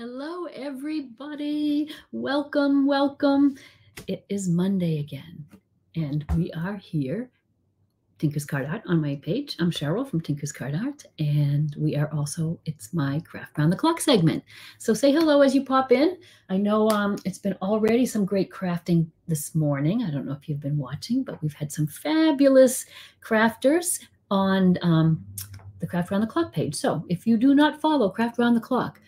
Hello, everybody. Welcome, welcome. It is Monday again, and we are here, Tinker's Cart Art on my page. I'm Cheryl from Tinker's Cart Art, and we are also, it's my Craft Round the Clock segment. So say hello as you pop in. I know um, it's been already some great crafting this morning. I don't know if you've been watching, but we've had some fabulous crafters on um, the Craft Round the Clock page. So if you do not follow Craft Round the Clock,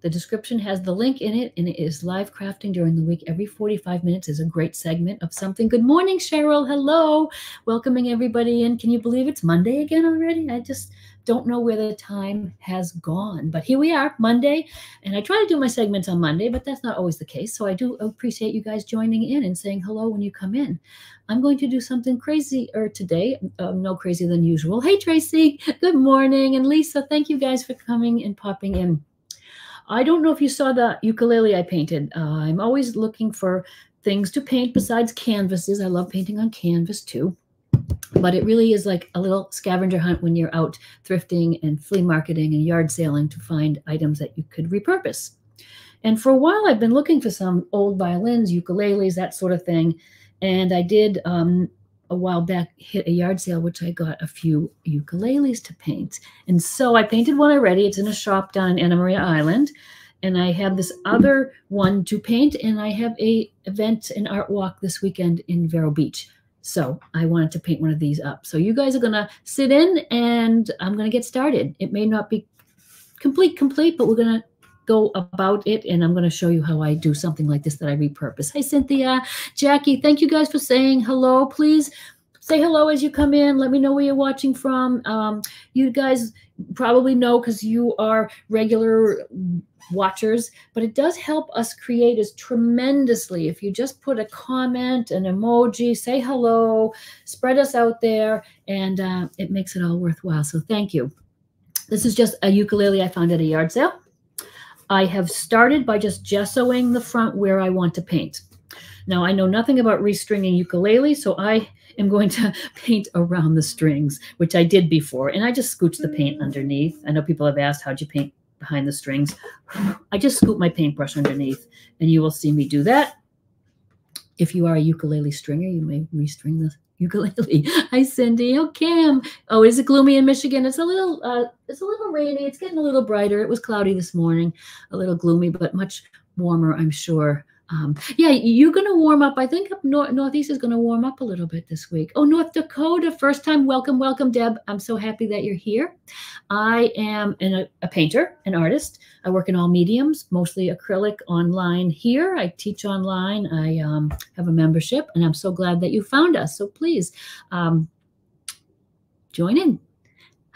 the description has the link in it, and it is live crafting during the week. Every 45 minutes is a great segment of something. Good morning, Cheryl. Hello. Welcoming everybody in. Can you believe it's Monday again already? I just don't know where the time has gone. But here we are, Monday. And I try to do my segments on Monday, but that's not always the case. So I do appreciate you guys joining in and saying hello when you come in. I'm going to do something crazier today, uh, no crazier than usual. Hey, Tracy. Good morning. And Lisa, thank you guys for coming and popping in. I don't know if you saw the ukulele I painted. Uh, I'm always looking for things to paint besides canvases. I love painting on canvas too. But it really is like a little scavenger hunt when you're out thrifting and flea marketing and yard sailing to find items that you could repurpose. And for a while, I've been looking for some old violins, ukuleles, that sort of thing. And I did um, a while back hit a yard sale, which I got a few ukuleles to paint. And so I painted one already. It's in a shop down in Anna Maria Island. And I have this other one to paint, and I have a event, an art walk this weekend in Vero Beach. So I wanted to paint one of these up. So you guys are gonna sit in and I'm gonna get started. It may not be complete, complete, but we're gonna go about it and I'm going to show you how I do something like this that I repurpose. Hi, Cynthia. Jackie, thank you guys for saying hello. Please say hello as you come in. Let me know where you're watching from. Um, you guys probably know because you are regular watchers, but it does help us create as tremendously. If you just put a comment, an emoji, say hello, spread us out there, and uh, it makes it all worthwhile. So thank you. This is just a ukulele I found at a yard sale. I have started by just gessoing the front where I want to paint. Now, I know nothing about restringing ukulele, so I am going to paint around the strings, which I did before, and I just scooch the paint mm. underneath. I know people have asked, how'd you paint behind the strings? I just scoop my paintbrush underneath, and you will see me do that. If you are a ukulele stringer, you may restring the ukulele. Hi, Cindy. Oh, Cam. Oh, is it gloomy in Michigan? It's a little, uh, it's a little rainy. It's getting a little brighter. It was cloudy this morning, a little gloomy, but much warmer, I'm sure. Um, yeah, you're going to warm up. I think up north, Northeast is going to warm up a little bit this week. Oh, North Dakota, first time. Welcome, welcome, Deb. I'm so happy that you're here. I am an, a, a painter, an artist. I work in all mediums, mostly acrylic online here. I teach online. I um, have a membership, and I'm so glad that you found us. So please um, join in.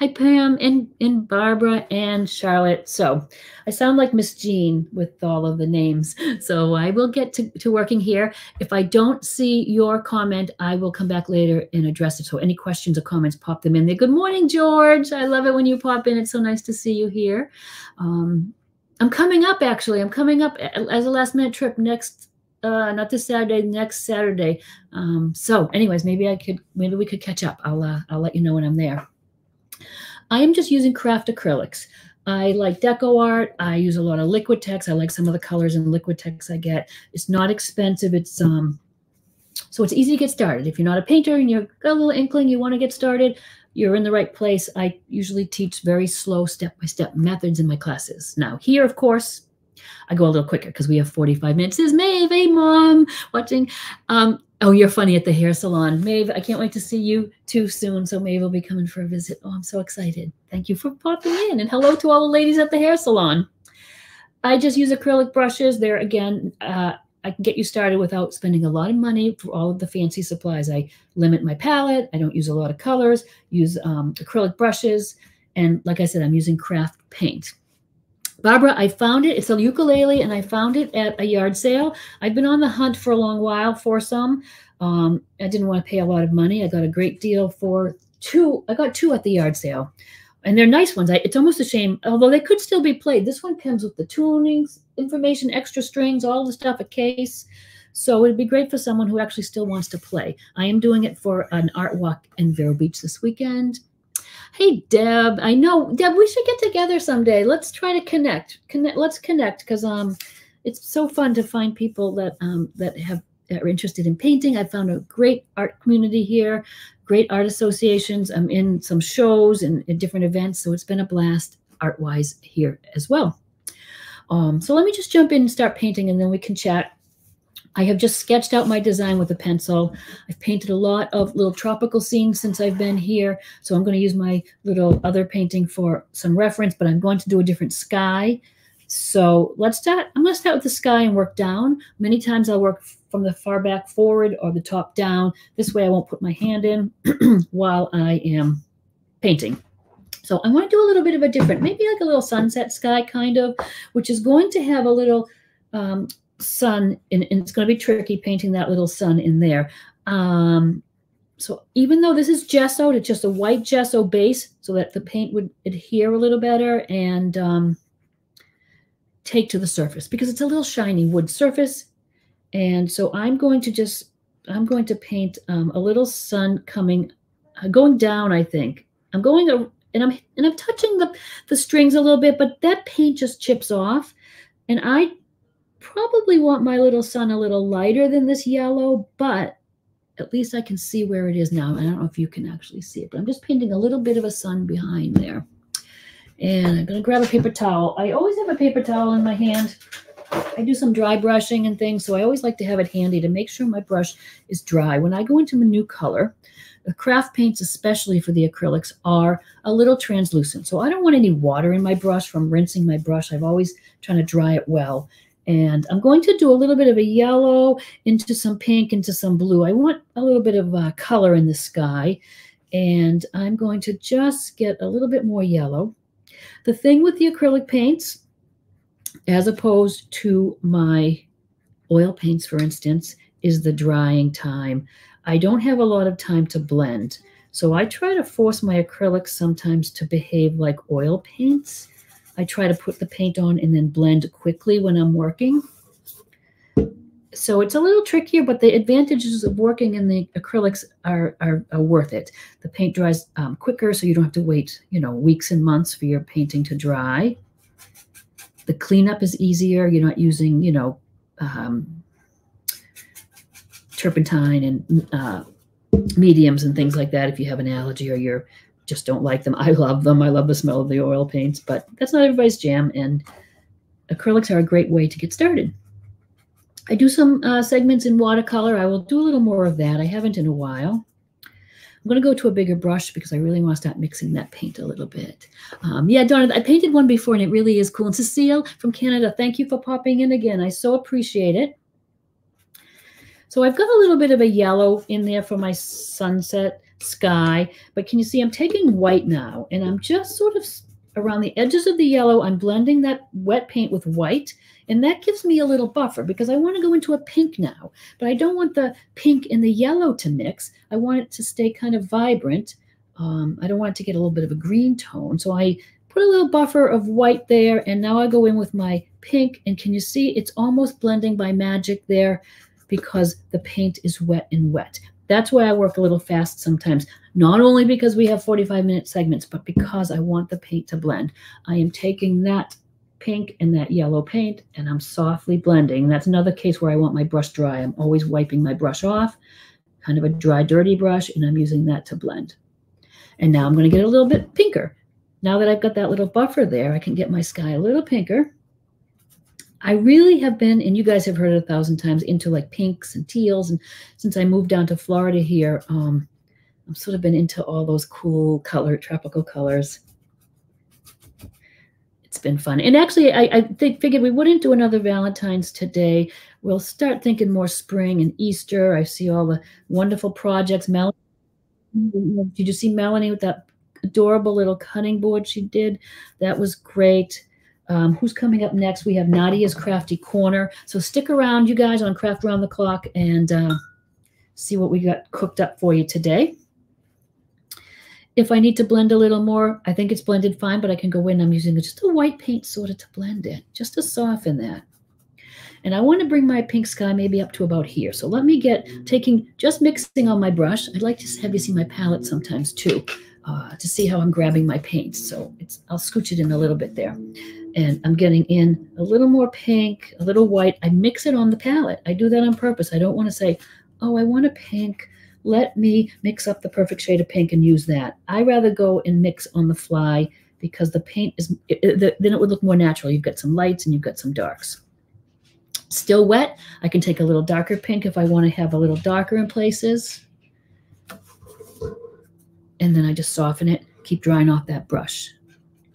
Hi, Pam and, and Barbara and Charlotte. So I sound like Miss Jean with all of the names. So I will get to, to working here. If I don't see your comment, I will come back later and address it. So any questions or comments, pop them in there. Good morning, George. I love it when you pop in. It's so nice to see you here. Um, I'm coming up, actually. I'm coming up as a last minute trip next uh, not this Saturday, next Saturday. Um, so, anyways, maybe I could, maybe we could catch up. I'll, uh, I'll let you know when I'm there. I am just using craft acrylics. I like DecoArt. I use a lot of Liquitex. I like some of the colors in Liquitex I get. It's not expensive. It's um, so it's easy to get started. If you're not a painter and you've got a little inkling, you want to get started, you're in the right place. I usually teach very slow step-by-step -step methods in my classes. Now here, of course, I go a little quicker because we have 45 minutes. This is Maeve, hey mom, watching. Um, Oh, you're funny at the hair salon. Maeve, I can't wait to see you too soon. So Maeve will be coming for a visit. Oh, I'm so excited. Thank you for popping in. And hello to all the ladies at the hair salon. I just use acrylic brushes. They're, again, uh, I can get you started without spending a lot of money for all of the fancy supplies. I limit my palette. I don't use a lot of colors, use um, acrylic brushes. And like I said, I'm using craft paint. Barbara, I found it. It's a ukulele, and I found it at a yard sale. I've been on the hunt for a long while for some. Um, I didn't want to pay a lot of money. I got a great deal for two. I got two at the yard sale, and they're nice ones. I, it's almost a shame, although they could still be played. This one comes with the tunings, information, extra strings, all the stuff, a case. So it'd be great for someone who actually still wants to play. I am doing it for an art walk in Vero Beach this weekend. Hey, Deb. I know, Deb. We should get together someday. Let's try to connect. Connect. Let's connect because um, it's so fun to find people that um that have are interested in painting. I found a great art community here, great art associations. I'm in some shows and, and different events, so it's been a blast art wise here as well. Um, so let me just jump in and start painting, and then we can chat I have just sketched out my design with a pencil. I've painted a lot of little tropical scenes since I've been here. So I'm going to use my little other painting for some reference, but I'm going to do a different sky. So let's start. I'm going to start with the sky and work down. Many times I'll work from the far back forward or the top down. This way I won't put my hand in while I am painting. So I want to do a little bit of a different, maybe like a little sunset sky kind of, which is going to have a little um, sun, and, and it's going to be tricky painting that little sun in there. Um, so even though this is gesso, it's just a white gesso base so that the paint would adhere a little better and um, take to the surface because it's a little shiny wood surface. And so I'm going to just, I'm going to paint um, a little sun coming, uh, going down, I think. I'm going, and I'm, and I'm touching the, the strings a little bit, but that paint just chips off. And I probably want my little sun a little lighter than this yellow, but at least I can see where it is now. I don't know if you can actually see it, but I'm just painting a little bit of a sun behind there. And I'm going to grab a paper towel. I always have a paper towel in my hand. I do some dry brushing and things, so I always like to have it handy to make sure my brush is dry. When I go into a new color, the craft paints, especially for the acrylics, are a little translucent. So I don't want any water in my brush from rinsing my brush. I've always trying to dry it well. And I'm going to do a little bit of a yellow into some pink, into some blue. I want a little bit of uh, color in the sky. And I'm going to just get a little bit more yellow. The thing with the acrylic paints, as opposed to my oil paints, for instance, is the drying time. I don't have a lot of time to blend. So I try to force my acrylics sometimes to behave like oil paints. I try to put the paint on and then blend quickly when I'm working. So it's a little trickier, but the advantages of working in the acrylics are, are, are worth it. The paint dries um, quicker, so you don't have to wait, you know, weeks and months for your painting to dry. The cleanup is easier. You're not using, you know, um, turpentine and uh, mediums and things like that if you have an allergy or you're just don't like them. I love them. I love the smell of the oil paints, but that's not everybody's jam. And acrylics are a great way to get started. I do some uh, segments in watercolor. I will do a little more of that. I haven't in a while. I'm going to go to a bigger brush because I really want to start mixing that paint a little bit. Um, yeah, Donna, I painted one before and it really is cool. And Cecile from Canada, thank you for popping in again. I so appreciate it. So I've got a little bit of a yellow in there for my sunset sky. But can you see I'm taking white now and I'm just sort of around the edges of the yellow, I'm blending that wet paint with white. And that gives me a little buffer because I want to go into a pink now. But I don't want the pink and the yellow to mix. I want it to stay kind of vibrant. Um, I don't want it to get a little bit of a green tone. So I put a little buffer of white there. And now I go in with my pink. And can you see it's almost blending by magic there because the paint is wet and wet. That's why I work a little fast sometimes, not only because we have 45 minute segments, but because I want the paint to blend. I am taking that pink and that yellow paint and I'm softly blending. That's another case where I want my brush dry. I'm always wiping my brush off, kind of a dry, dirty brush, and I'm using that to blend. And now I'm going to get a little bit pinker. Now that I've got that little buffer there, I can get my sky a little pinker. I really have been, and you guys have heard it a thousand times, into like pinks and teals. And since I moved down to Florida here, um, I've sort of been into all those cool color, tropical colors. It's been fun. And actually, I, I think, figured we wouldn't do another Valentine's today. We'll start thinking more spring and Easter. I see all the wonderful projects. Melanie, did you see Melanie with that adorable little cutting board she did? That was great. Um, who's coming up next? We have Nadia's Crafty Corner. So stick around, you guys, on Craft Around the Clock and uh, see what we got cooked up for you today. If I need to blend a little more, I think it's blended fine, but I can go in. I'm using just a white paint sort of to blend it, just to soften that. And I want to bring my pink sky maybe up to about here. So let me get taking, just mixing on my brush. I'd like to have you see my palette sometimes too. Uh, to see how I'm grabbing my paint. So it's I'll scooch it in a little bit there. And I'm getting in a little more pink, a little white. I mix it on the palette. I do that on purpose. I don't want to say, oh, I want a pink. Let me mix up the perfect shade of pink and use that. I rather go and mix on the fly because the paint is, it, it, then it would look more natural. You've got some lights and you've got some darks. Still wet, I can take a little darker pink if I want to have a little darker in places. And then I just soften it, keep drying off that brush.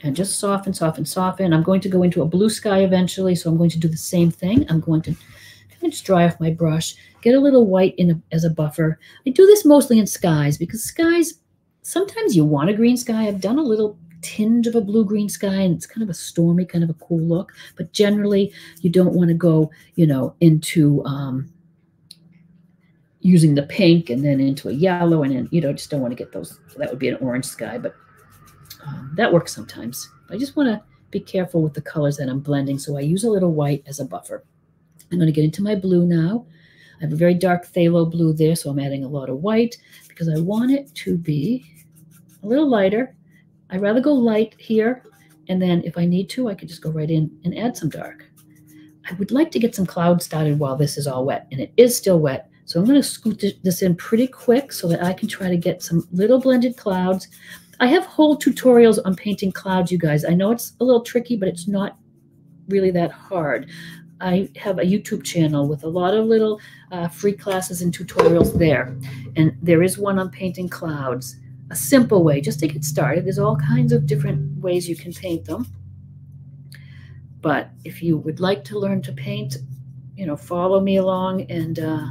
And just soften, soften, soften. I'm going to go into a blue sky eventually, so I'm going to do the same thing. I'm going to kind of just dry off my brush, get a little white in a, as a buffer. I do this mostly in skies because skies, sometimes you want a green sky. I've done a little tinge of a blue-green sky and it's kind of a stormy, kind of a cool look. But generally, you don't want to go, you know, into um, using the pink and then into a yellow and then, you know, just don't want to get those. That would be an orange sky, but um, that works sometimes. I just want to be careful with the colors that I'm blending. So I use a little white as a buffer. I'm going to get into my blue now. I have a very dark phthalo blue there, so I'm adding a lot of white because I want it to be a little lighter I'd rather go light here, and then if I need to, I could just go right in and add some dark. I would like to get some clouds started while this is all wet, and it is still wet. So I'm going to scoot this in pretty quick so that I can try to get some little blended clouds. I have whole tutorials on painting clouds, you guys. I know it's a little tricky, but it's not really that hard. I have a YouTube channel with a lot of little uh, free classes and tutorials there. And there is one on painting clouds a simple way just to get started. There's all kinds of different ways you can paint them. But if you would like to learn to paint, you know, follow me along and uh,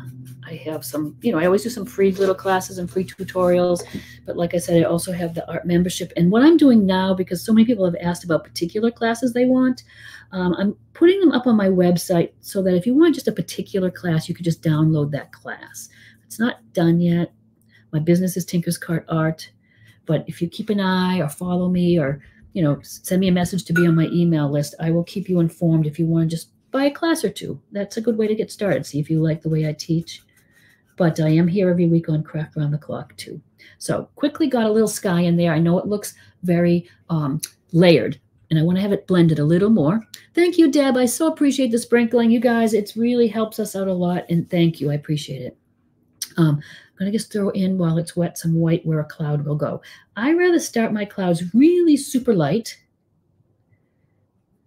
I have some, you know, I always do some free little classes and free tutorials. But like I said, I also have the art membership. And what I'm doing now, because so many people have asked about particular classes they want, um, I'm putting them up on my website so that if you want just a particular class, you could just download that class. It's not done yet. My business is Tinker's Cart Art. But if you keep an eye or follow me or, you know, send me a message to be on my email list, I will keep you informed if you want to just buy a class or two. That's a good way to get started. See if you like the way I teach. But I am here every week on Craft Round the Clock too. So quickly got a little sky in there. I know it looks very um, layered, and I want to have it blended a little more. Thank you, Deb. I so appreciate the sprinkling. You guys, it really helps us out a lot, and thank you. I appreciate it. Um, I'm going to just throw in while it's wet some white where a cloud will go. I rather start my clouds really super light,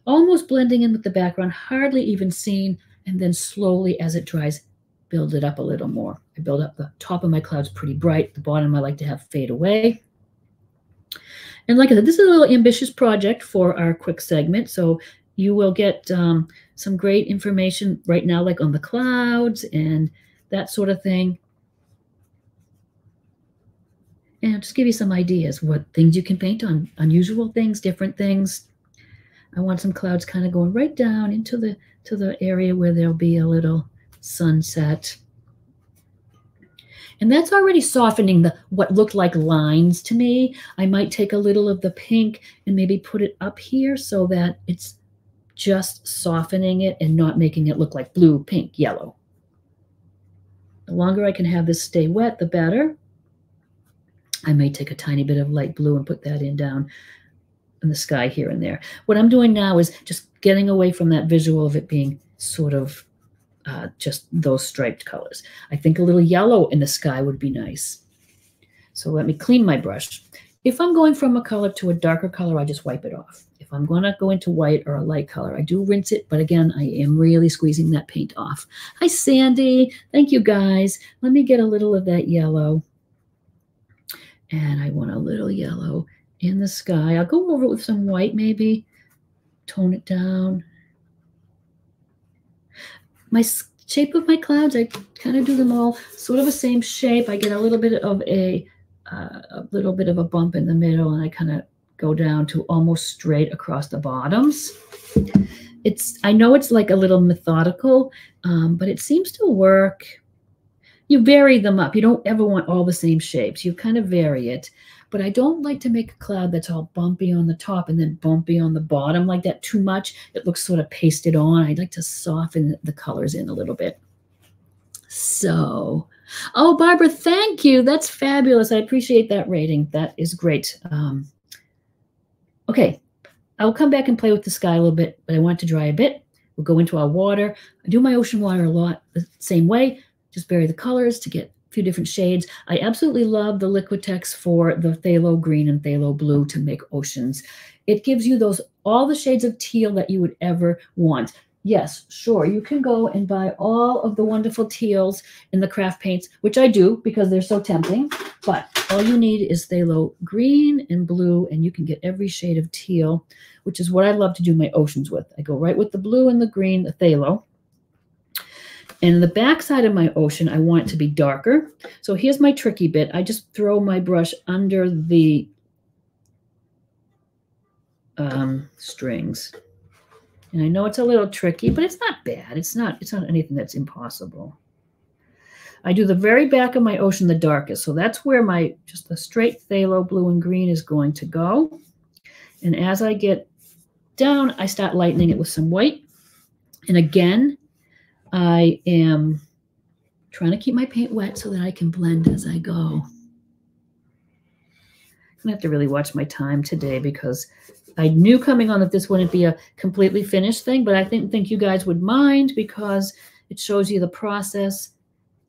almost blending in with the background, hardly even seen, and then slowly as it dries, build it up a little more. I build up the top of my clouds pretty bright. The bottom I like to have fade away. And like I said, this is a little ambitious project for our quick segment. So you will get um, some great information right now, like on the clouds and that sort of thing and just give you some ideas what things you can paint on unusual things different things i want some clouds kind of going right down into the to the area where there'll be a little sunset. And that's already softening the what looked like lines to me. I might take a little of the pink and maybe put it up here so that it's just softening it and not making it look like blue pink yellow. The longer i can have this stay wet the better. I may take a tiny bit of light blue and put that in down in the sky here and there. What I'm doing now is just getting away from that visual of it being sort of uh, just those striped colors. I think a little yellow in the sky would be nice. So let me clean my brush. If I'm going from a color to a darker color, I just wipe it off. If I'm going to go into white or a light color, I do rinse it. But again, I am really squeezing that paint off. Hi, Sandy. Thank you, guys. Let me get a little of that yellow. And I want a little yellow in the sky. I'll go over it with some white maybe, tone it down. My shape of my clouds, I kind of do them all sort of the same shape. I get a little bit of a, uh, a little bit of a bump in the middle and I kind of go down to almost straight across the bottoms. It's I know it's like a little methodical, um, but it seems to work you vary them up. You don't ever want all the same shapes. You kind of vary it. But I don't like to make a cloud that's all bumpy on the top and then bumpy on the bottom like that too much. It looks sort of pasted on. I'd like to soften the colors in a little bit. So, oh, Barbara, thank you. That's fabulous. I appreciate that rating. That is great. Um, okay, I'll come back and play with the sky a little bit, but I want to dry a bit. We'll go into our water. I do my ocean water a lot the same way. Just bury the colors to get few different shades. I absolutely love the Liquitex for the phthalo green and phthalo blue to make oceans. It gives you those all the shades of teal that you would ever want. Yes, sure, you can go and buy all of the wonderful teals in the craft paints, which I do because they're so tempting. But all you need is phthalo green and blue, and you can get every shade of teal, which is what I love to do my oceans with. I go right with the blue and the green, the phthalo. And the backside of my ocean, I want it to be darker. So here's my tricky bit. I just throw my brush under the um, strings. And I know it's a little tricky, but it's not bad. It's not, it's not anything that's impossible. I do the very back of my ocean the darkest. So that's where my, just the straight phthalo blue and green is going to go. And as I get down, I start lightening it with some white. And again, I am trying to keep my paint wet so that I can blend as I go. I'm gonna have to really watch my time today because I knew coming on that this wouldn't be a completely finished thing, but I didn't think you guys would mind because it shows you the process.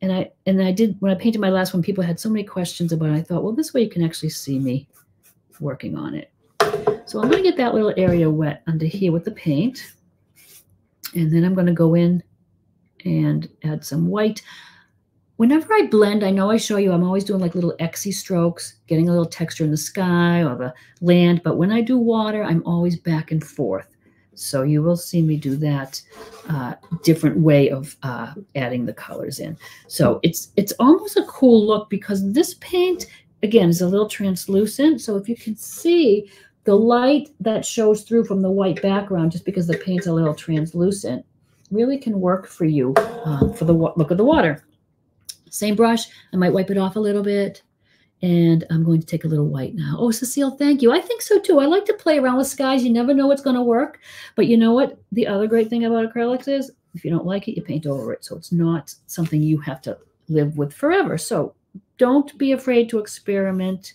And I and I did when I painted my last one, people had so many questions about it. I thought, well, this way you can actually see me working on it. So I'm to get that little area wet under here with the paint. And then I'm going to go in and add some white. Whenever I blend, I know I show you, I'm always doing like little Xy strokes, getting a little texture in the sky or the land. But when I do water, I'm always back and forth. So you will see me do that uh, different way of uh, adding the colors in. So it's it's almost a cool look because this paint, again, is a little translucent. So if you can see the light that shows through from the white background, just because the paint's a little translucent, really can work for you uh, for the look of the water. Same brush, I might wipe it off a little bit. And I'm going to take a little white now. Oh, Cecile, thank you. I think so too. I like to play around with skies. You never know what's going to work. But you know what? The other great thing about acrylics is if you don't like it, you paint over it. So it's not something you have to live with forever. So don't be afraid to experiment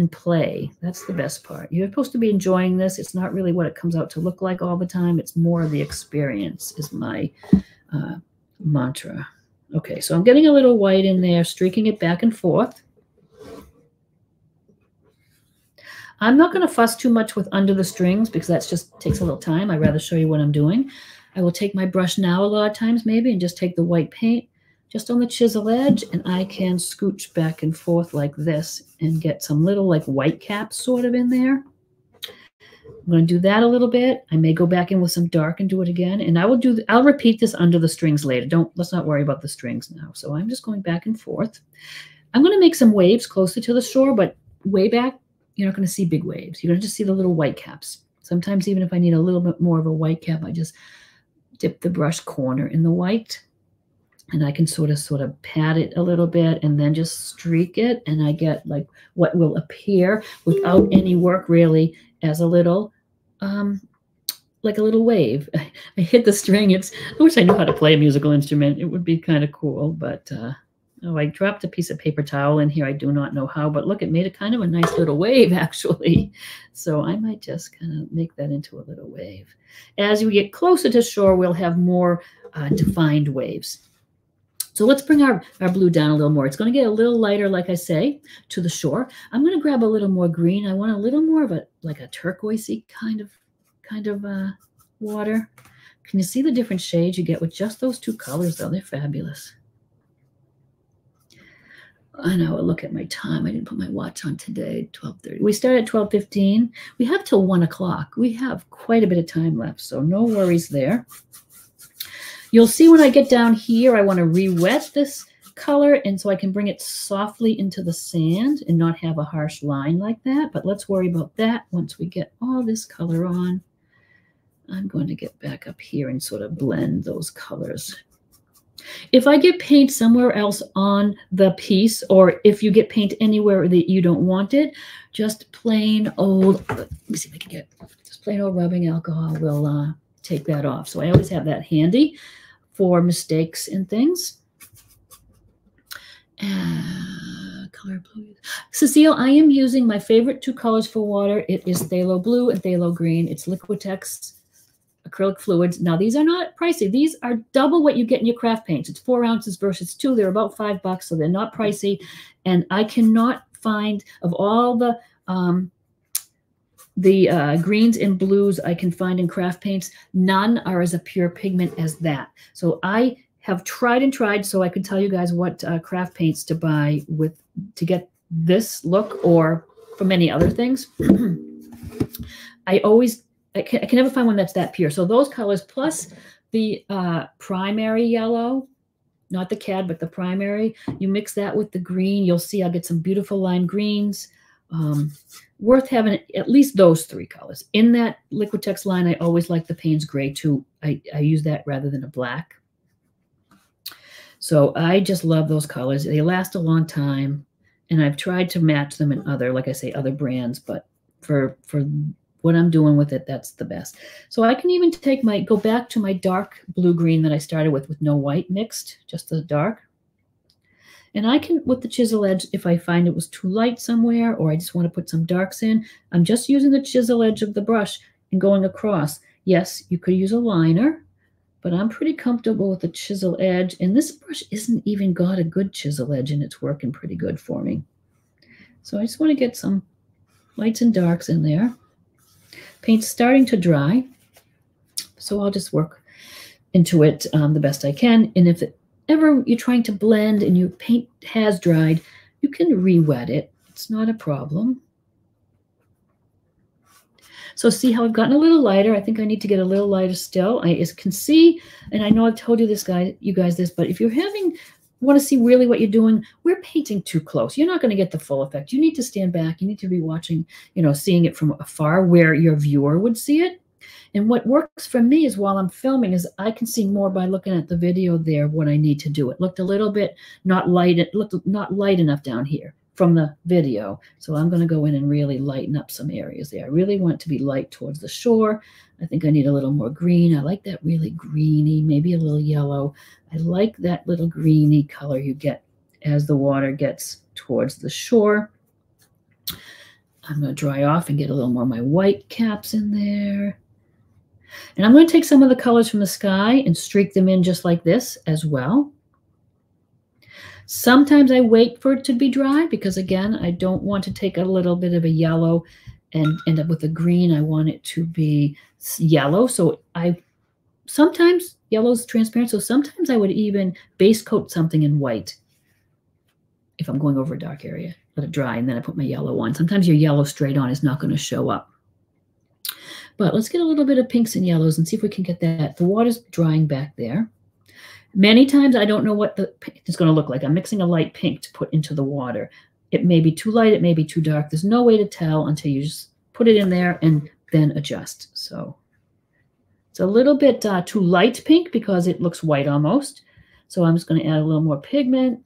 and play. That's the best part. You're supposed to be enjoying this. It's not really what it comes out to look like all the time. It's more of the experience is my uh, mantra. Okay, so I'm getting a little white in there, streaking it back and forth. I'm not going to fuss too much with under the strings because that just takes a little time. I'd rather show you what I'm doing. I will take my brush now a lot of times maybe and just take the white paint just on the chisel edge and I can scooch back and forth like this and get some little like white caps sort of in there. I'm going to do that a little bit. I may go back in with some dark and do it again. And I will do, I'll repeat this under the strings later. Don't, let's not worry about the strings now. So I'm just going back and forth. I'm going to make some waves closer to the shore, but way back, you're not going to see big waves. You're going to just see the little white caps. Sometimes even if I need a little bit more of a white cap, I just dip the brush corner in the white and I can sort of sort of pat it a little bit and then just streak it and I get like what will appear without any work really as a little um like a little wave. I hit the string. It's I wish I knew how to play a musical instrument. It would be kind of cool, but uh oh, I dropped a piece of paper towel in here. I do not know how, but look, it made a kind of a nice little wave actually. So I might just kind of make that into a little wave. As we get closer to shore, we'll have more uh, defined waves. So let's bring our, our blue down a little more. It's going to get a little lighter, like I say, to the shore. I'm going to grab a little more green. I want a little more of a like a turquoisey kind of kind of uh, water. Can you see the different shades you get with just those two colors, though? They're fabulous. I know. Look at my time. I didn't put my watch on today. Twelve thirty. We start at twelve fifteen. We have till one o'clock. We have quite a bit of time left, so no worries there. You'll see when I get down here, I want to re-wet this color and so I can bring it softly into the sand and not have a harsh line like that. But let's worry about that once we get all this color on. I'm going to get back up here and sort of blend those colors. If I get paint somewhere else on the piece, or if you get paint anywhere that you don't want it, just plain old, let me see if I can get, just plain old rubbing alcohol will uh, take that off. So I always have that handy for mistakes and things. Uh, color blue. Cecile, I am using my favorite two colors for water. It is Phthalo Blue and Phthalo Green. It's Liquitex acrylic fluids. Now, these are not pricey. These are double what you get in your craft paints. It's four ounces versus two. They're about five bucks, so they're not pricey. And I cannot find, of all the um, the uh, greens and blues I can find in craft paints, none are as a pure pigment as that. So I have tried and tried so I could tell you guys what uh, craft paints to buy with to get this look or for many other things. I always I can, I can never find one that's that pure. So those colors plus the uh, primary yellow, not the cad, but the primary, you mix that with the green, you'll see I'll get some beautiful lime greens. Um, worth having at least those three colors. In that Liquitex line, I always like the Payne's Gray too. I, I use that rather than a black. So I just love those colors. They last a long time. And I've tried to match them in other, like I say, other brands, but for for what I'm doing with it, that's the best. So I can even take my, go back to my dark blue green that I started with, with no white mixed, just the dark. And I can, with the chisel edge, if I find it was too light somewhere, or I just want to put some darks in, I'm just using the chisel edge of the brush and going across. Yes, you could use a liner, but I'm pretty comfortable with the chisel edge. And this brush isn't even got a good chisel edge, and it's working pretty good for me. So I just want to get some lights and darks in there. Paint's starting to dry, so I'll just work into it um, the best I can. And if it, ever you're trying to blend and your paint has dried, you can re-wet it. It's not a problem. So see how I've gotten a little lighter. I think I need to get a little lighter still. I can see, and I know I've told you this guy, you guys this, but if you're having want to see really what you're doing, we're painting too close. You're not going to get the full effect. You need to stand back. You need to be watching, you know, seeing it from afar where your viewer would see it. And what works for me is while I'm filming is I can see more by looking at the video there what I need to do. It looked a little bit not light, it looked not light enough down here from the video. So I'm going to go in and really lighten up some areas there. I really want to be light towards the shore. I think I need a little more green. I like that really greeny, maybe a little yellow. I like that little greeny color you get as the water gets towards the shore. I'm going to dry off and get a little more of my white caps in there. And I'm going to take some of the colors from the sky and streak them in just like this as well. Sometimes I wait for it to be dry because, again, I don't want to take a little bit of a yellow and end up with a green. I want it to be yellow. So I sometimes yellow is transparent. So sometimes I would even base coat something in white if I'm going over a dark area. Let it dry and then I put my yellow on. Sometimes your yellow straight on is not going to show up. But let's get a little bit of pinks and yellows and see if we can get that. The water's drying back there. Many times I don't know what the pink is going to look like. I'm mixing a light pink to put into the water. It may be too light, it may be too dark. There's no way to tell until you just put it in there and then adjust. So it's a little bit uh, too light pink because it looks white almost. So I'm just going to add a little more pigment.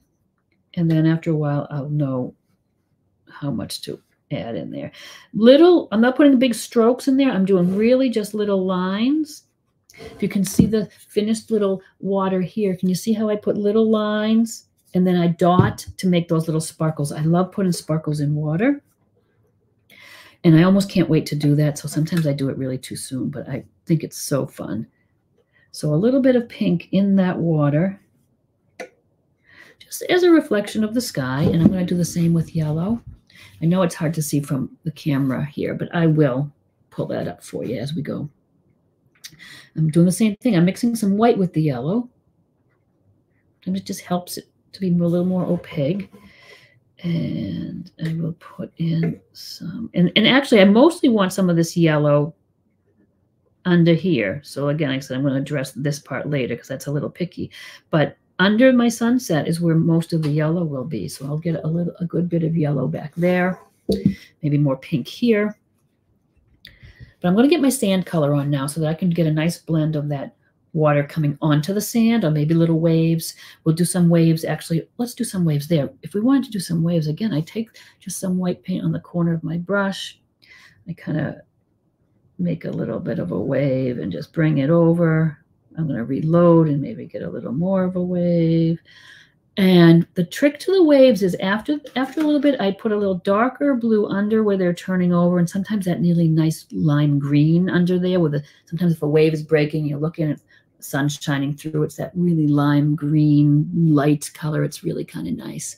And then after a while, I'll know how much to add in there. Little, I'm not putting big strokes in there. I'm doing really just little lines. If you can see the finished little water here, can you see how I put little lines and then I dot to make those little sparkles? I love putting sparkles in water. And I almost can't wait to do that. So sometimes I do it really too soon, but I think it's so fun. So a little bit of pink in that water, just as a reflection of the sky. And I'm going to do the same with yellow. I know it's hard to see from the camera here, but I will pull that up for you as we go. I'm doing the same thing. I'm mixing some white with the yellow. And it just helps it to be a little more opaque and I will put in some, and, and actually I mostly want some of this yellow under here. So again, like I said, I'm going to address this part later because that's a little picky, but under my sunset is where most of the yellow will be. So I'll get a little, a good bit of yellow back there, maybe more pink here. But I'm going to get my sand color on now so that I can get a nice blend of that water coming onto the sand or maybe little waves. We'll do some waves. Actually, let's do some waves there. If we wanted to do some waves, again, I take just some white paint on the corner of my brush. I kind of make a little bit of a wave and just bring it over. I'm going to reload and maybe get a little more of a wave. And the trick to the waves is after after a little bit, I put a little darker blue under where they're turning over, and sometimes that really nice lime green under there. With the sometimes if a wave is breaking, you're looking at the sun shining through. It's that really lime green light color. It's really kind of nice.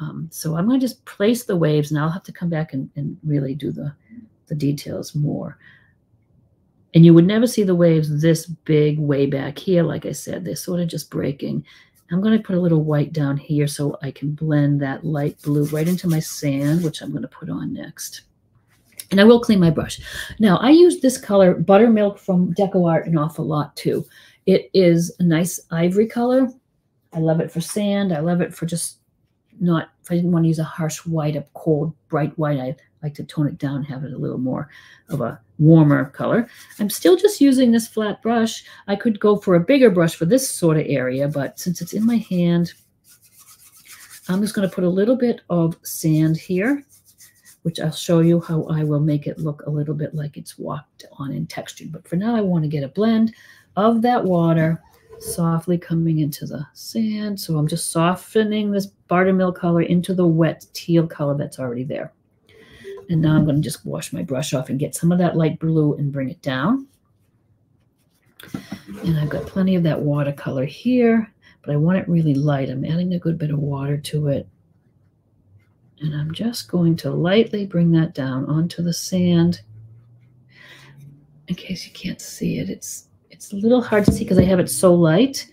Um, so I'm going to just place the waves, and I'll have to come back and, and really do the the details more. And you would never see the waves this big way back here. Like I said, they're sort of just breaking. I'm going to put a little white down here so I can blend that light blue right into my sand, which I'm going to put on next. And I will clean my brush. Now, I use this color, Buttermilk from DecoArt, an awful lot too. It is a nice ivory color. I love it for sand. I love it for just not, if I didn't want to use a harsh white, a cold, bright white, I like to tone it down, have it a little more of a warmer color. I'm still just using this flat brush. I could go for a bigger brush for this sort of area, but since it's in my hand, I'm just going to put a little bit of sand here, which I'll show you how I will make it look a little bit like it's walked on in texture. But for now, I want to get a blend of that water softly coming into the sand. So I'm just softening this buttermilk color into the wet teal color that's already there. And now I'm going to just wash my brush off and get some of that light blue and bring it down. And I've got plenty of that watercolor here, but I want it really light. I'm adding a good bit of water to it. And I'm just going to lightly bring that down onto the sand. In case you can't see it, it's it's a little hard to see because I have it so light.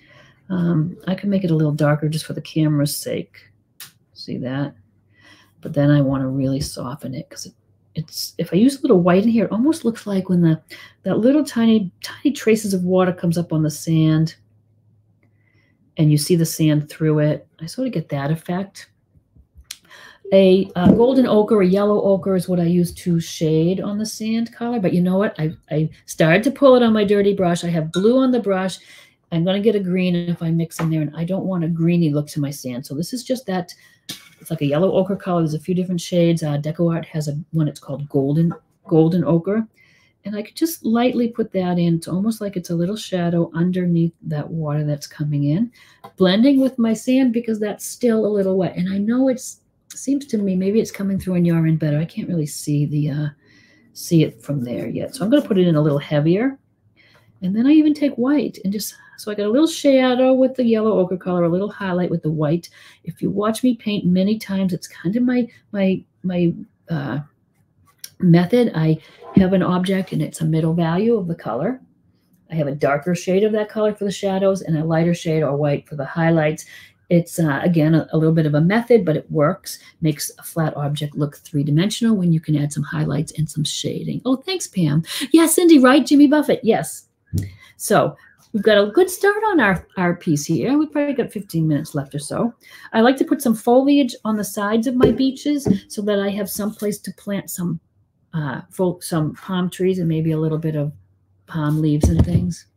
Um, I can make it a little darker just for the camera's sake. See that? But then I want to really soften it because it, it's if I use a little white in here, it almost looks like when the that little tiny tiny traces of water comes up on the sand and you see the sand through it. I sort of get that effect. A, a golden ochre, a yellow ochre is what I use to shade on the sand color. But you know what? I, I started to pull it on my dirty brush. I have blue on the brush. I'm going to get a green if I mix in there. And I don't want a greeny look to my sand. So this is just that it's like a yellow ochre color. There's a few different shades. Uh, DecoArt has a one. It's called golden golden ochre, and I could just lightly put that in. It's almost like it's a little shadow underneath that water that's coming in, blending with my sand because that's still a little wet. And I know it's seems to me maybe it's coming through on your end better. I can't really see the uh, see it from there yet, so I'm going to put it in a little heavier. And then I even take white and just so I got a little shadow with the yellow ochre color, a little highlight with the white. If you watch me paint many times, it's kind of my my my uh, method. I have an object and it's a middle value of the color. I have a darker shade of that color for the shadows and a lighter shade or white for the highlights. It's, uh, again, a, a, little bit of a method, but it works. Makes a flat object look three-dimensional when you can add some highlights and some shading. Oh, thanks, Pam. Yeah, Cindy, right? Jimmy Buffett. Yes. So We've got a good start on our, our piece here. We've probably got 15 minutes left or so. I like to put some foliage on the sides of my beaches so that I have some place to plant some uh, some palm trees and maybe a little bit of palm leaves and things.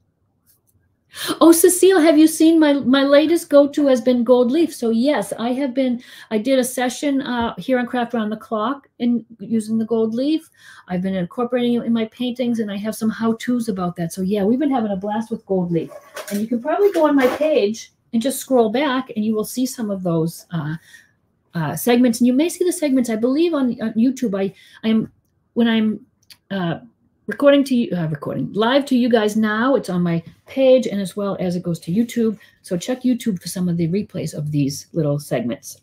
Oh, Cecile, have you seen my my latest go to has been gold leaf. So yes, I have been. I did a session uh, here on Craft Around the Clock and using the gold leaf. I've been incorporating it in my paintings, and I have some how tos about that. So yeah, we've been having a blast with gold leaf. And you can probably go on my page and just scroll back, and you will see some of those uh, uh, segments. And you may see the segments. I believe on, on YouTube. I I am when I'm uh, recording to you, uh, recording live to you guys now. It's on my page and as well as it goes to YouTube. So check YouTube for some of the replays of these little segments.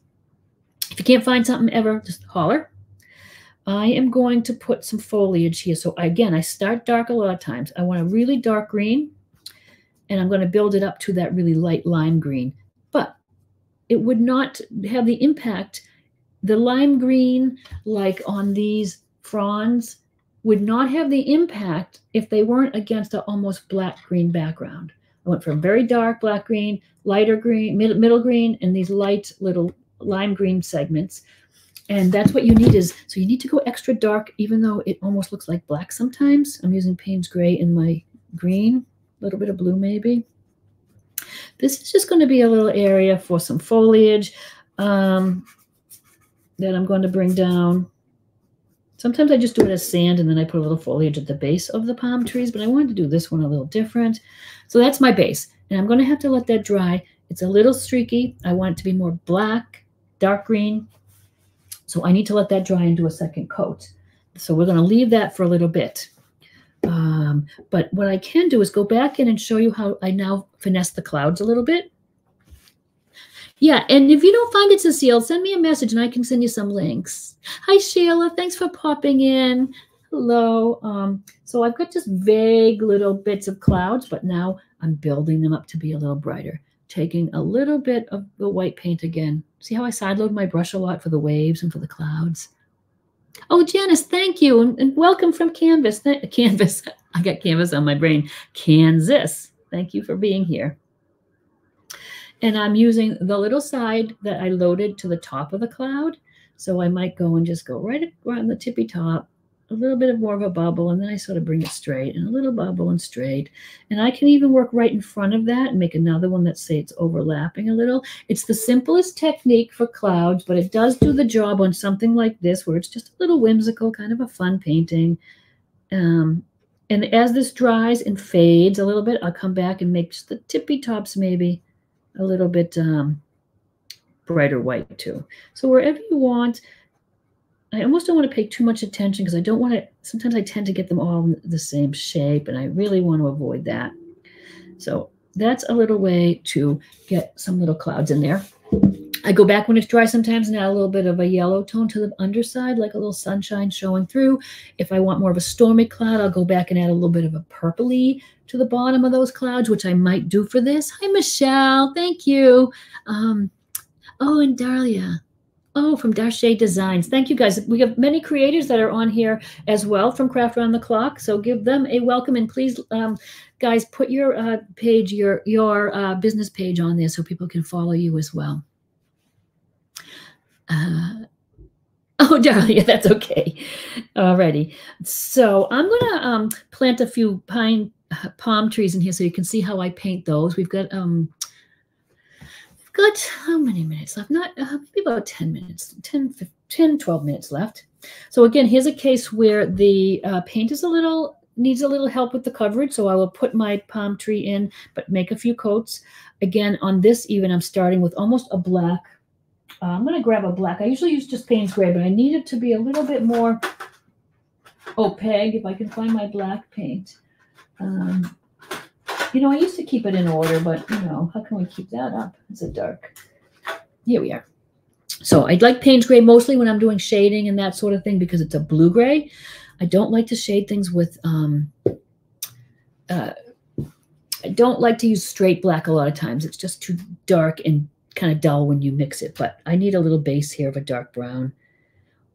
If you can't find something ever, just holler. I am going to put some foliage here. So again, I start dark a lot of times. I want a really dark green and I'm going to build it up to that really light lime green. But it would not have the impact, the lime green, like on these fronds, would not have the impact if they weren't against an almost black green background. I went from very dark black green, lighter green, middle, middle green, and these light little lime green segments. And that's what you need is, so you need to go extra dark, even though it almost looks like black sometimes. I'm using Payne's Gray in my green, a little bit of blue maybe. This is just going to be a little area for some foliage um, that I'm going to bring down. Sometimes I just do it as sand and then I put a little foliage at the base of the palm trees, but I wanted to do this one a little different. So that's my base. And I'm going to have to let that dry It's a little streaky. I want it to be more black, dark green. So I need to let that dry and do a second coat. So we're going to leave that for a little bit. Um, but what I can do is go back in and show you how I now finesse the clouds a little bit. Yeah, and if you don't find it, Cecile, send me a message and I can send you some links. Hi, Sheila. Thanks for popping in. Hello. Um, so I've got just vague little bits of clouds, but now I'm building them up to be a little brighter. Taking a little bit of the white paint again. See how I sideload my brush a lot for the waves and for the clouds? Oh, Janice, thank you. And, and welcome from Canvas. Th Canvas. I got Canvas on my brain. Kansas. Thank you for being here. And I'm using the little side that I loaded to the top of the cloud. So I might go and just go right around the tippy top, a little bit of more of a bubble, and then I sort of bring it straight and a little bubble and straight. And I can even work right in front of that and make another one that say it's overlapping a little. It's the simplest technique for clouds, but it does do the job on something like this where it's just a little whimsical, kind of a fun painting. Um, and as this dries and fades a little bit, I'll come back and make just the tippy tops maybe a little bit um, brighter white too. So wherever you want, I almost don't want to pay too much attention because I don't want to, sometimes I tend to get them all the same shape and I really want to avoid that. So that's a little way to get some little clouds in there. I go back when it's dry sometimes and add a little bit of a yellow tone to the underside, like a little sunshine showing through. If I want more of a stormy cloud, I'll go back and add a little bit of a purpley to the bottom of those clouds, which I might do for this. Hi, Michelle. Thank you. Um, oh, and Dahlia. Oh, from Darche Designs. Thank you, guys. We have many creators that are on here as well from Craft Around the Clock. So give them a welcome and please, um, guys, put your uh, page, your your uh, business page on there so people can follow you as well. Uh, oh, Dahlia, that's okay. Alrighty. So I'm gonna um, plant a few pine uh, palm trees in here so you can see how I paint those. We've got um, got how many minutes left? Not uh, maybe about 10 minutes, 10, 15, 10, 12 minutes left. So again, here's a case where the uh, paint is a little, needs a little help with the coverage. So I will put my palm tree in, but make a few coats. Again, on this even, I'm starting with almost a black. Uh, I'm going to grab a black. I usually use just Payne's Gray, but I need it to be a little bit more opaque if I can find my black paint. Um, you know, I used to keep it in order, but you know, how can we keep that up? It's a dark. Here we are. So I'd like Payne's Gray mostly when I'm doing shading and that sort of thing because it's a blue gray. I don't like to shade things with, um, uh, I don't like to use straight black a lot of times. It's just too dark and kind of dull when you mix it. But I need a little base here of a dark brown.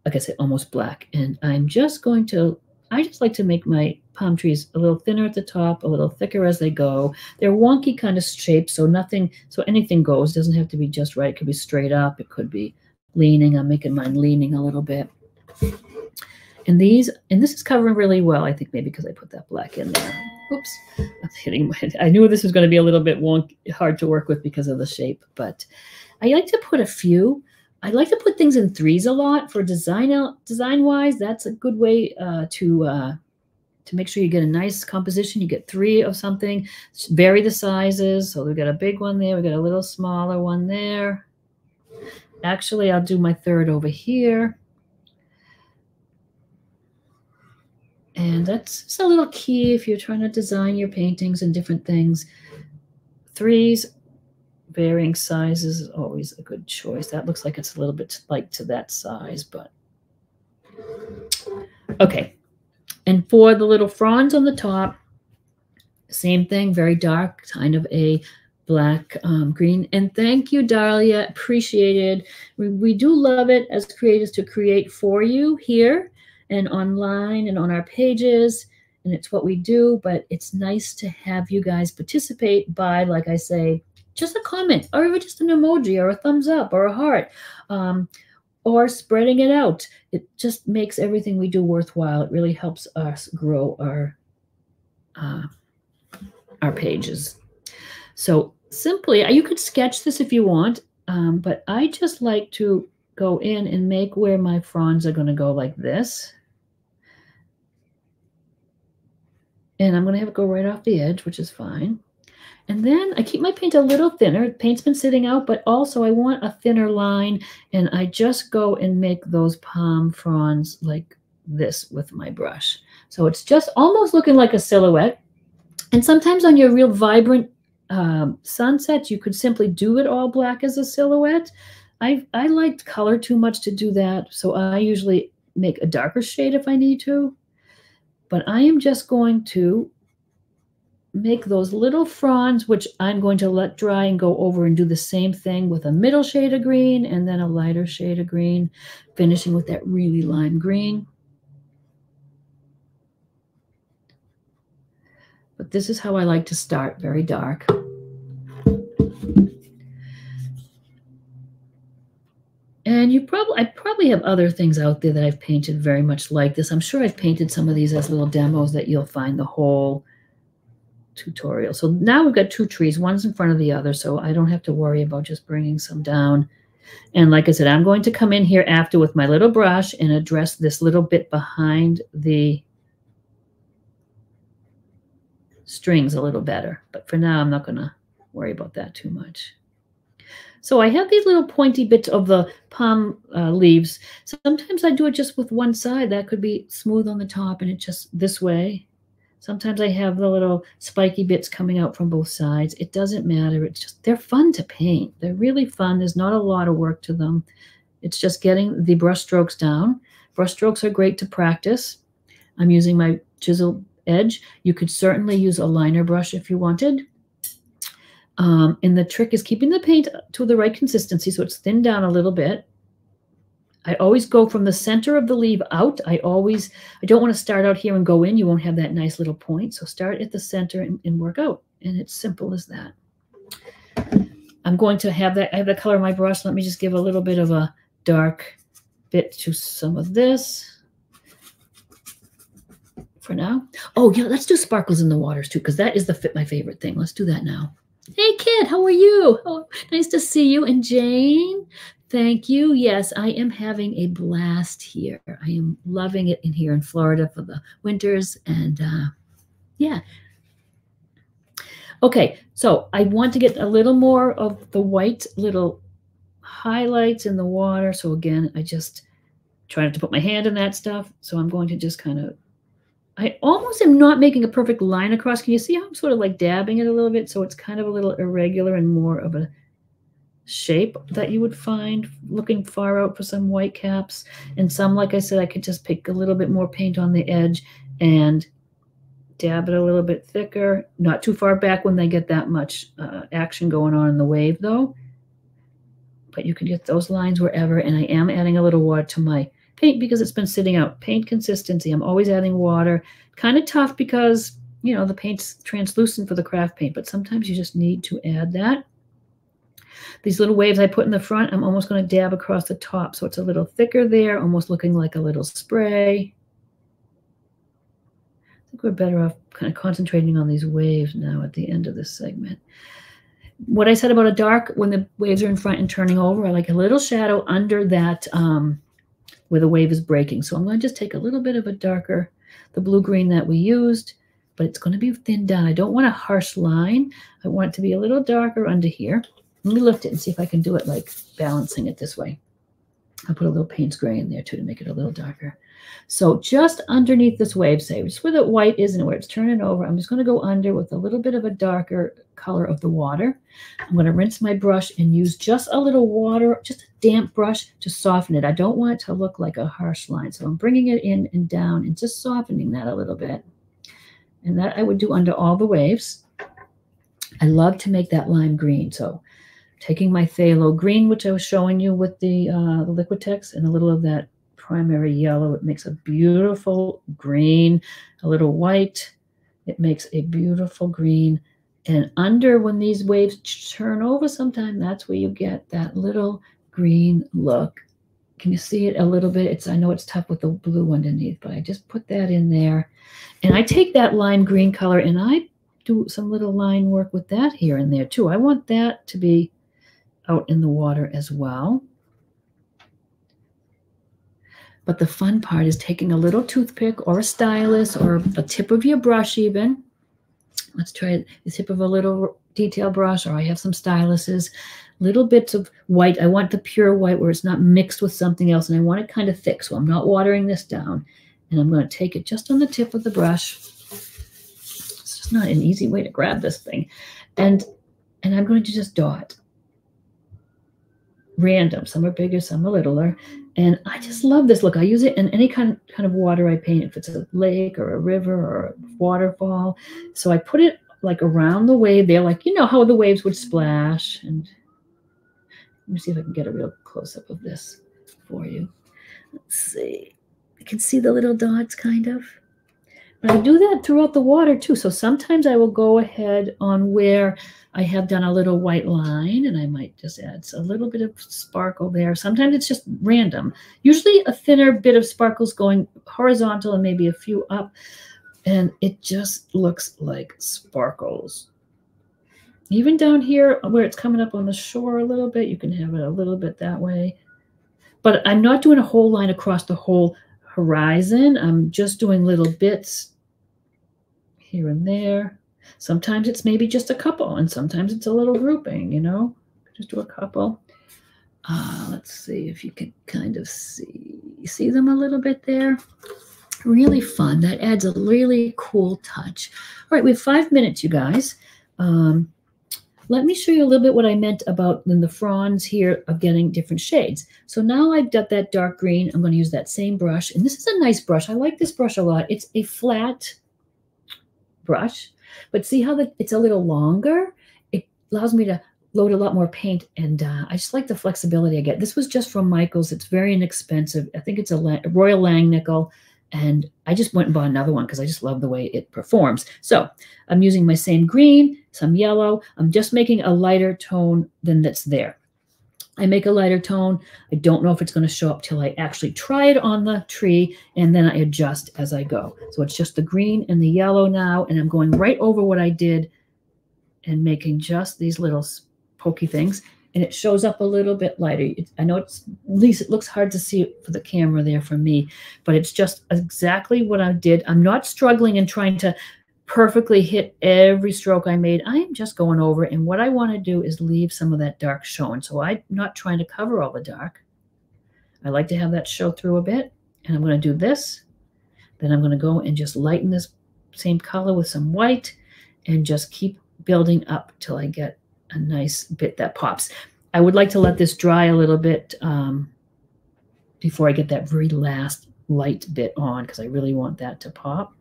Like I said, almost black. And I'm just going to, I just like to make my palm trees a little thinner at the top, a little thicker as they go. They're wonky kind of shapes, so nothing, so anything goes. It doesn't have to be just right. It could be straight up. It could be leaning. I'm making mine leaning a little bit. And these, and this is covering really well, I think maybe because I put that black in there. Oops, I'm hitting my, I knew this was going to be a little bit wonky, hard to work with because of the shape, but I like to put a few. I like to put things in threes a lot for design out design wise. That's a good way uh, to uh, to make sure you get a nice composition. You get three of something, vary the sizes. So we've got a big one there. We've got a little smaller one there. Actually, I'll do my third over here. And that's just a little key if you're trying to design your paintings and different things. Threes, varying sizes is always a good choice. That looks like it's a little bit like to that size, but okay. And for the little fronds on the top, same thing, very dark, kind of a black um, green. And thank you, Dahlia, appreciated. We, we do love it as creators to create for you here and online and on our pages. And it's what we do, but it's nice to have you guys participate by, like I say, just a comment or even just an emoji or a thumbs up or a heart. Um, or spreading it out. It just makes everything we do worthwhile. It really helps us grow our uh, our pages. So simply, you could sketch this if you want, um, but I just like to go in and make where my fronds are going to go like this. And I'm going to have it go right off the edge, which is fine. And then I keep my paint a little thinner. Paint's been sitting out, but also I want a thinner line. And I just go and make those palm fronds like this with my brush. So it's just almost looking like a silhouette. And sometimes on your real vibrant um, sunsets, you could simply do it all black as a silhouette. I, I liked color too much to do that. So I usually make a darker shade if I need to. But I am just going to make those little fronds, which I'm going to let dry and go over and do the same thing with a middle shade of green and then a lighter shade of green, finishing with that really lime green. But this is how I like to start, very dark. And you probably, I probably have other things out there that I've painted very much like this. I'm sure I've painted some of these as little demos that you'll find the whole tutorial. So now we've got two trees, one's in front of the other, so I don't have to worry about just bringing some down. And like I said, I'm going to come in here after with my little brush and address this little bit behind the strings a little better. But for now, I'm not going to worry about that too much. So I have these little pointy bits of the palm uh, leaves. Sometimes I do it just with one side. That could be smooth on the top and it just this way. Sometimes I have the little spiky bits coming out from both sides. It doesn't matter. It's just, they're fun to paint. They're really fun. There's not a lot of work to them. It's just getting the brush strokes down. Brush strokes are great to practice. I'm using my chisel edge. You could certainly use a liner brush if you wanted. Um, and the trick is keeping the paint to the right consistency so it's thinned down a little bit. I always go from the center of the leaf out. I always, I don't want to start out here and go in. You won't have that nice little point. So start at the center and, and work out. And it's simple as that. I'm going to have that, I have the color of my brush. Let me just give a little bit of a dark bit to some of this for now. Oh, yeah, let's do sparkles in the waters too, because that is the fit my favorite thing. Let's do that now. Hey, kid, how are you? Oh, nice to see you. And Jane, thank you. Yes, I am having a blast here. I am loving it in here in Florida for the winters. And uh, yeah. Okay, so I want to get a little more of the white little highlights in the water. So again, I just try not to put my hand in that stuff. So I'm going to just kind of I almost am not making a perfect line across. Can you see how I'm sort of like dabbing it a little bit? So it's kind of a little irregular and more of a shape that you would find looking far out for some white caps. And some, like I said, I could just pick a little bit more paint on the edge and dab it a little bit thicker. Not too far back when they get that much uh, action going on in the wave though. But you can get those lines wherever. And I am adding a little water to my paint because it's been sitting out. Paint consistency. I'm always adding water. Kind of tough because, you know, the paint's translucent for the craft paint, but sometimes you just need to add that. These little waves I put in the front, I'm almost going to dab across the top. So it's a little thicker there, almost looking like a little spray. I think we're better off kind of concentrating on these waves now at the end of this segment. What I said about a dark, when the waves are in front and turning over, I like a little shadow under that um, where the wave is breaking. So I'm going to just take a little bit of a darker, the blue-green that we used, but it's going to be thinned down. I don't want a harsh line. I want it to be a little darker under here. Let me lift it and see if I can do it like balancing it this way. I'll put a little Payne's gray in there too to make it a little darker. So just underneath this wave, say, just where the white is and where it's turning over, I'm just going to go under with a little bit of a darker color of the water. I'm going to rinse my brush and use just a little water, just a damp brush to soften it. I don't want it to look like a harsh line. So I'm bringing it in and down and just softening that a little bit. And that I would do under all the waves. I love to make that lime green. So taking my phthalo green, which I was showing you with the, uh, Liquitex, and a little of that primary yellow. It makes a beautiful green, a little white. It makes a beautiful green. And under, when these waves turn over sometime, that's where you get that little green look. Can you see it a little bit? It's I know it's tough with the blue underneath, but I just put that in there. And I take that lime green color and I do some little line work with that here and there too. I want that to be out in the water as well. But the fun part is taking a little toothpick or a stylus or a tip of your brush even, Let's try the tip of a little detail brush, or I have some styluses. Little bits of white. I want the pure white where it's not mixed with something else, and I want it kind of thick, so I'm not watering this down. And I'm going to take it just on the tip of the brush. It's just not an easy way to grab this thing. And, and I'm going to just dot random. Some are bigger, some are littler. And I just love this look. I use it in any kind, kind of water I paint, if it's a lake or a river or a waterfall. So I put it like around the wave there, like, you know, how the waves would splash. And let me see if I can get a real close up of this for you. Let's see. You can see the little dots kind of. But I do that throughout the water too. So sometimes I will go ahead on where I have done a little white line and I might just add a little bit of sparkle there. Sometimes it's just random. Usually a thinner bit of sparkles going horizontal and maybe a few up. And it just looks like sparkles. Even down here where it's coming up on the shore a little bit, you can have it a little bit that way. But I'm not doing a whole line across the whole horizon. I'm just doing little bits here and there. Sometimes it's maybe just a couple, and sometimes it's a little grouping, you know, just do a couple. Uh, let's see if you can kind of see, see them a little bit there. Really fun. That adds a really cool touch. All right, we have five minutes, you guys. Um, let me show you a little bit what I meant about in the fronds here of getting different shades. So now I've got that dark green. I'm going to use that same brush. And this is a nice brush. I like this brush a lot. It's a flat brush. But see how the, it's a little longer? It allows me to load a lot more paint. And uh, I just like the flexibility I get. This was just from Michael's. It's very inexpensive. I think it's a, a Royal Langnickel. And I just went and bought another one because I just love the way it performs. So I'm using my same green, some yellow. I'm just making a lighter tone than that's there. I make a lighter tone. I don't know if it's going to show up till I actually try it on the tree, and then I adjust as I go. So it's just the green and the yellow now, and I'm going right over what I did and making just these little pokey things, and it shows up a little bit lighter. I know it's, at least it looks hard to see for the camera there for me, but it's just exactly what I did. I'm not struggling and trying to perfectly hit every stroke I made. I am just going over. And what I want to do is leave some of that dark showing. So I'm not trying to cover all the dark. I like to have that show through a bit. And I'm going to do this. Then I'm going to go and just lighten this same color with some white and just keep building up till I get a nice bit that pops. I would like to let this dry a little bit um, before I get that very last light bit on because I really want that to pop.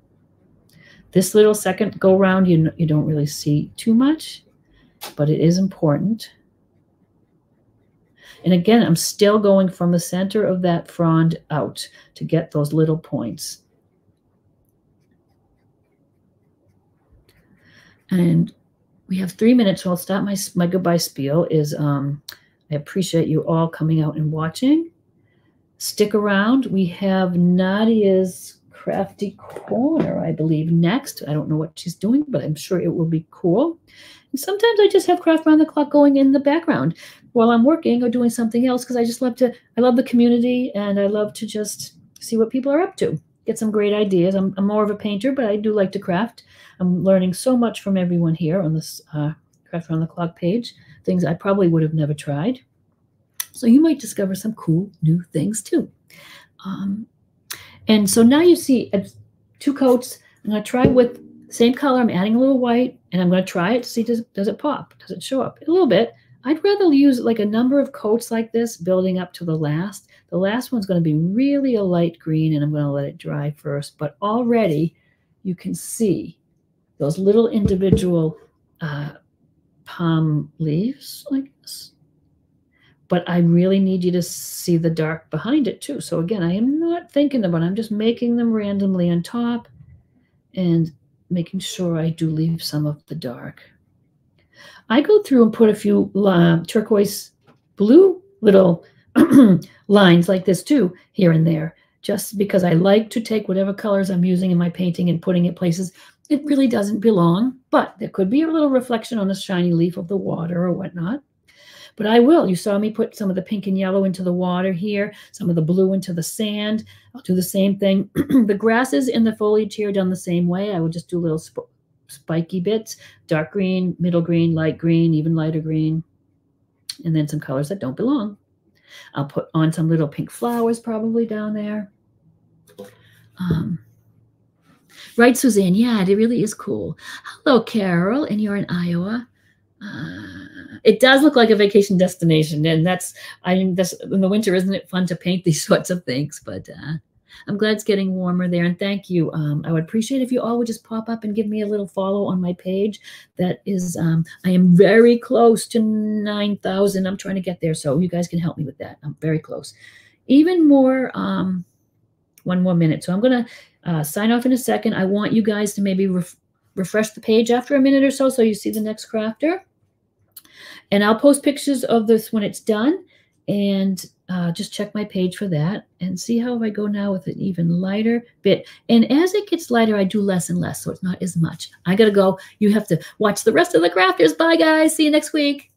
This little second go round, you, you don't really see too much, but it is important. And again, I'm still going from the center of that frond out to get those little points. And we have three minutes, so I'll stop my, my goodbye spiel is um, I appreciate you all coming out and watching. Stick around. We have Nadia's Crafty Corner, I believe, next. I don't know what she's doing, but I'm sure it will be cool. And sometimes I just have Craft Around the Clock going in the background while I'm working or doing something else because I just love to, I love the community and I love to just see what people are up to. Get some great ideas. I'm, I'm more of a painter, but I do like to craft. I'm learning so much from everyone here on this uh, Craft Around the Clock page, things I probably would have never tried. So you might discover some cool new things too. Um, and so now you see uh, two coats. I'm going to try with same color. I'm adding a little white and I'm going to try it to see does, does it pop? Does it show up? A little bit. I'd rather use like a number of coats like this building up to the last. The last one's going to be really a light green and I'm going to let it dry first. But already you can see those little individual uh, palm leaves like this but I really need you to see the dark behind it too. So again, I am not thinking about it. I'm just making them randomly on top and making sure I do leave some of the dark. I go through and put a few uh, turquoise blue little lines like this too, here and there, just because I like to take whatever colors I'm using in my painting and putting it places it really doesn't belong, but there could be a little reflection on a shiny leaf of the water or whatnot. But I will. You saw me put some of the pink and yellow into the water here, some of the blue into the sand. I'll do the same thing. the grasses and the foliage here done the same way. I will just do little spiky bits, dark green, middle green, light green, even lighter green, and then some colors that don't belong. I'll put on some little pink flowers probably down there. Um, right, Suzanne? Yeah, it really is cool. Hello, Carol, and you're in Iowa. Uh, it does look like a vacation destination, and that's I mean, this in the winter, isn't it fun to paint these sorts of things? But uh, I'm glad it's getting warmer there, and thank you. Um, I would appreciate if you all would just pop up and give me a little follow on my page. That is, um, I am very close to nine thousand. I'm trying to get there, so you guys can help me with that. I'm very close. Even more. Um, one more minute. So I'm going to uh, sign off in a second. I want you guys to maybe ref refresh the page after a minute or so so you see the next crafter. And I'll post pictures of this when it's done. And uh, just check my page for that and see how I go now with an even lighter bit. And as it gets lighter, I do less and less, so it's not as much. I got to go. You have to watch the rest of the crafters. Bye, guys. See you next week.